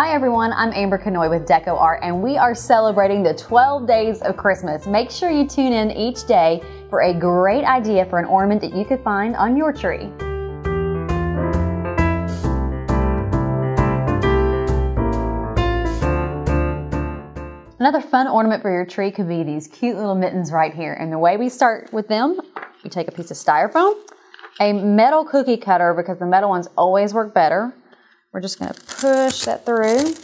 Hi everyone, I'm Amber Kennoy with DecoArt and we are celebrating the 12 days of Christmas. Make sure you tune in each day for a great idea for an ornament that you could find on your tree. Another fun ornament for your tree could be these cute little mittens right here. And the way we start with them, you take a piece of styrofoam, a metal cookie cutter because the metal ones always work better. We're just gonna push that through.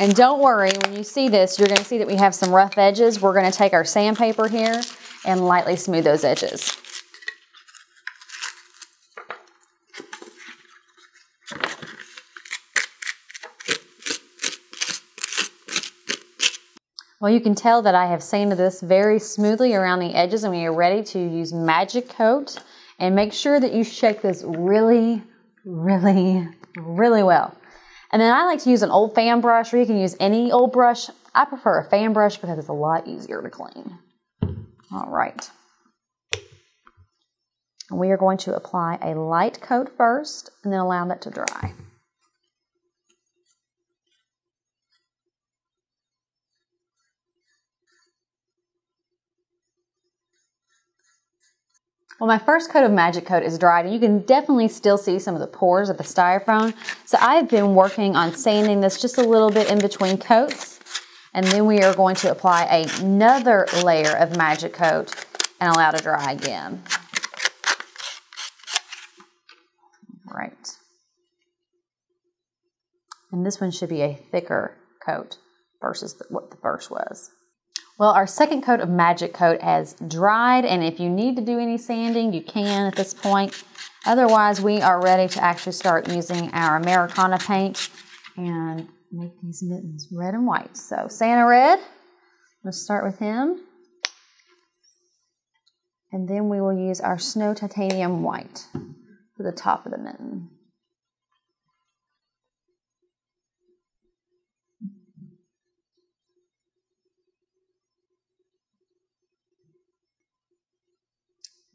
And don't worry, when you see this, you're gonna see that we have some rough edges. We're gonna take our sandpaper here and lightly smooth those edges. Well, you can tell that I have sanded this very smoothly around the edges and we are ready to use MagiKote. And make sure that you shake this really, really, really well. And then I like to use an old fan brush or you can use any old brush. I prefer a fan brush because it's a lot easier to clean. All right. And we are going to apply a light coat first and then allow that to dry. Well, my first coat of MagiKote is dried, and you can definitely still see some of the pores of the styrofoam. So I've been working on sanding this just a little bit in between coats, and then we are going to apply another layer of MagiKote and allow it to dry again. Right. And this one should be a thicker coat versus what the first was. Well, our second coat of MagiKote has dried, and if you need to do any sanding, you can at this point. Otherwise, we are ready to actually start using our Americana paint and make these mittens red and white. So Santa Red, let's start with him. And then we will use our Snow Titanium White for the top of the mitten.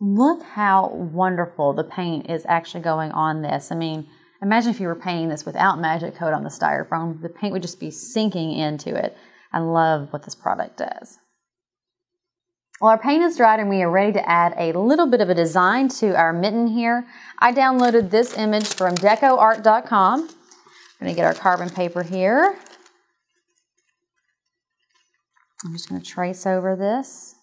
Look how wonderful the paint is actually going on this. I mean, imagine if you were painting this without MagiKote on the styrofoam. The paint would just be sinking into it. I love what this product does. Well, our paint is dried and we are ready to add a little bit of a design to our mitten here. I downloaded this image from decoart.com. I'm going to get our carbon paper here. I'm just going to trace over this.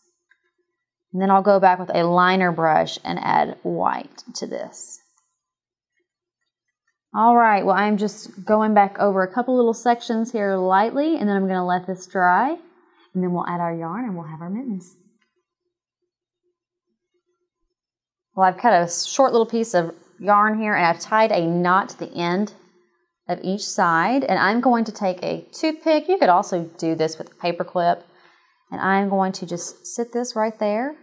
And then I'll go back with a liner brush and add white to this. All right, well, I'm just going back over a couple little sections here lightly, and then I'm gonna let this dry, and then we'll add our yarn and we'll have our mittens. Well, I've cut a short little piece of yarn here, and I've tied a knot to the end of each side, and I'm going to take a toothpick. You could also do this with a paper clip and I'm going to just sit this right there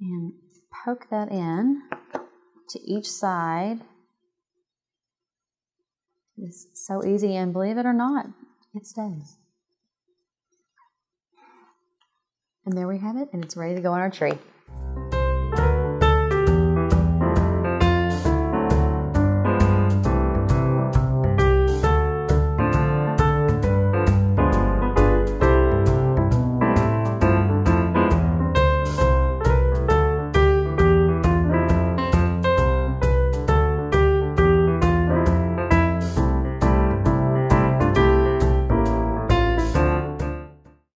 and poke that in to each side. It's so easy, and believe it or not, it stays. And there we have it, and it's ready to go on our tree.